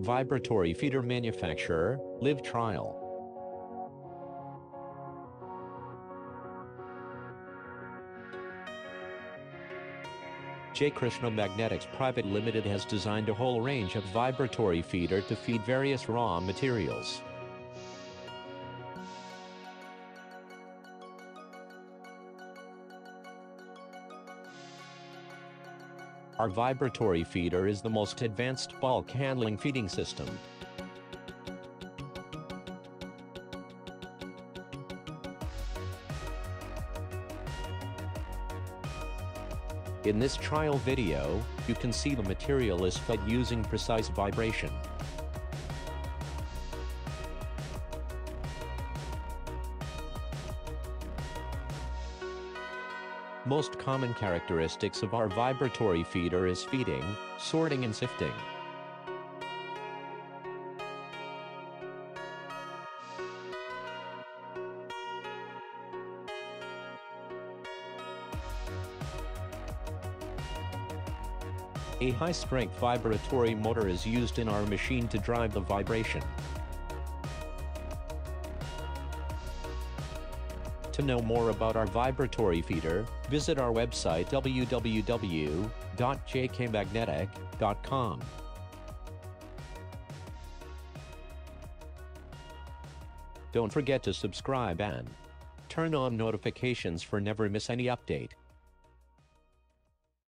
vibratory feeder manufacturer, Live Trial. Jaykrishna Magnetics Private Limited has designed a whole range of vibratory feeder to feed various raw materials. Our vibratory feeder is the most advanced bulk handling feeding system. In this trial video, you can see the material is fed using precise vibration. Most common characteristics of our vibratory feeder is feeding, sorting and sifting. A high-strength vibratory motor is used in our machine to drive the vibration. To know more about our vibratory feeder, visit our website www.jkmagnetic.com. Don't forget to subscribe and turn on notifications for never miss any update.